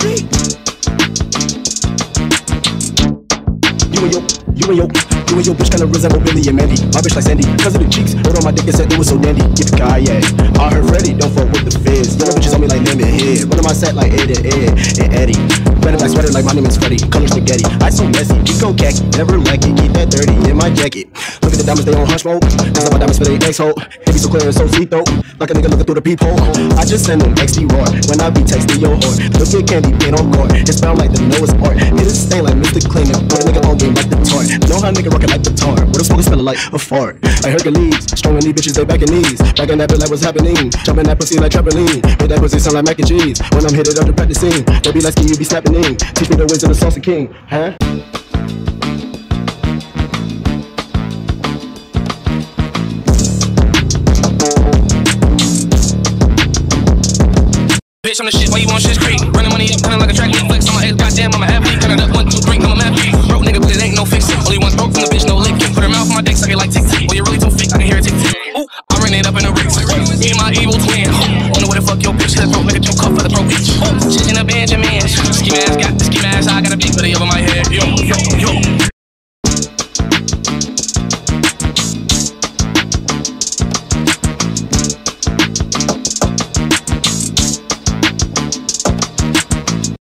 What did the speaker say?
Three. You and your you and your, you and your bitch kinda resemble Billy and Mandy. My bitch like Sandy, cause of the cheeks. Hold on my dick and said it was so dandy. Give it Kanye. I heard Freddie, don't fuck with the fizz. Yellow bitches on me like lemon head. One of my set like Ed and Edd and Eddy. Red black sweater like my name is Freddy. Color spaghetti. I so messy. Pico khaki. Never like it. Keep that dirty in my jacket. Look at the diamonds, they on hush mode. Cause my diamonds for they ex hole. Be so clear and so see though. Like a nigga looking through the peephole. I just send them XD raw when I be texting your heart. Look at candy paint on court. It's bound like the Noah's Ark. It is Know how nigga rockin' like the tar. What the smoke smelling like a fart. Like Hercules. Strong in these bitches, they back in knees. Back in that bit like what's happening. Jumping that pussy like trampoline. Make that pussy sound like mac and cheese. When I'm hit it up to practicing. They be like ski, you be snapping in. Teach me the ways of the salsa king. Huh? Bitch, I'm the shit, why you want shit's creep? Running money up, kinda like a track meet flex on my ex, goddamn, I'm a athlete. Kinda up, one, two, shit in a Benjamin. Ski mask, got the ski mask, I got a big hoodie over my